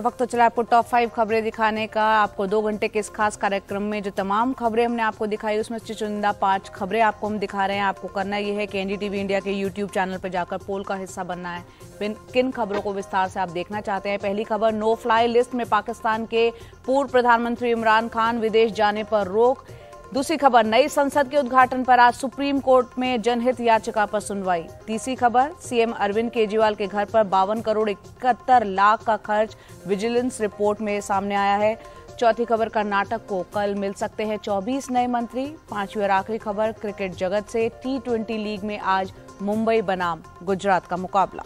वक्त तो चला आपको टॉप फाइव खबरें दिखाने का। आपको दो घंटे के इस खास कार्यक्रम में जो तमाम खबरें हमने आपको दिखाई, उसमें से चुनिंदा पाँच खबरें आपको हम दिखा रहे हैं। आपको करना यह है कि एनडीटीवी इंडिया के यूट्यूब चैनल पर जाकर पोल का हिस्सा बनना है। किन खबरों को विस्तार से आप देखना चाहते हैं? पहली खबर नो फ्लाई लिस्ट में पाकिस्तान के पूर्व प्रधानमंत्री इमरान खान, विदेश जाने पर रोक। दूसरी खबर, नई संसद के उद्घाटन पर आज सुप्रीम कोर्ट में जनहित याचिका पर सुनवाई। तीसरी खबर, सीएम अरविंद केजरीवाल के घर पर बावन करोड़ इकहत्तर लाख का खर्च विजिलेंस रिपोर्ट में सामने आया है। चौथी खबर, कर्नाटक को कल मिल सकते हैं 24 नए मंत्री। पांचवी और आखिरी खबर, क्रिकेट जगत से टी लीग में आज मुंबई बनाम गुजरात का मुकाबला।